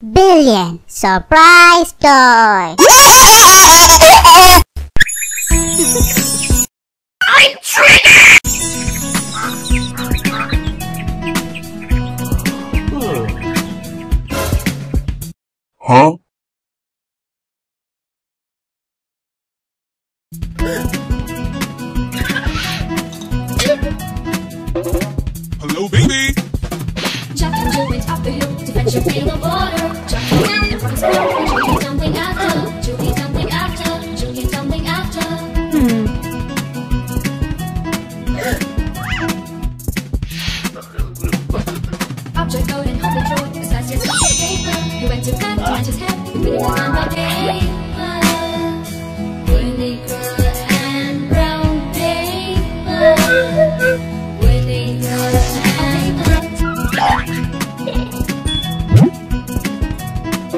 Billion Surprise Toy! I'm triggered! Huh? A pail of water. And Jill came tumbling after. Came tumbling after. Came tumbling after. Up Jack rode and held the drawer he could paper. He went to to match his head, with pretty on by paper.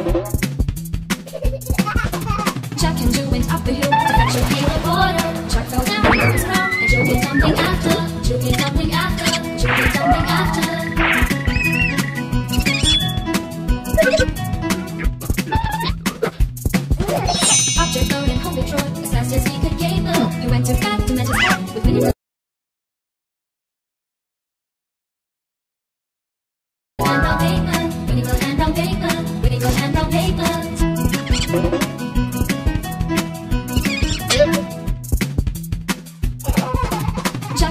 Jack and Jill went up the hill to fetch a pail of water. Jack fell down and his and Jill did something after. Jill did something after. Jill did something after.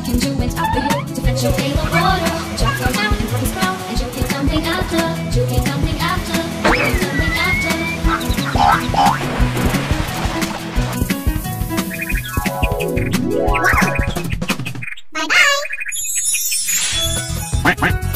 and you went up the hill to fetch your pail of water. Jack down and broke his and you came tumbling after. You came after. You came after. Bye bye.